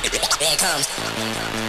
There comes.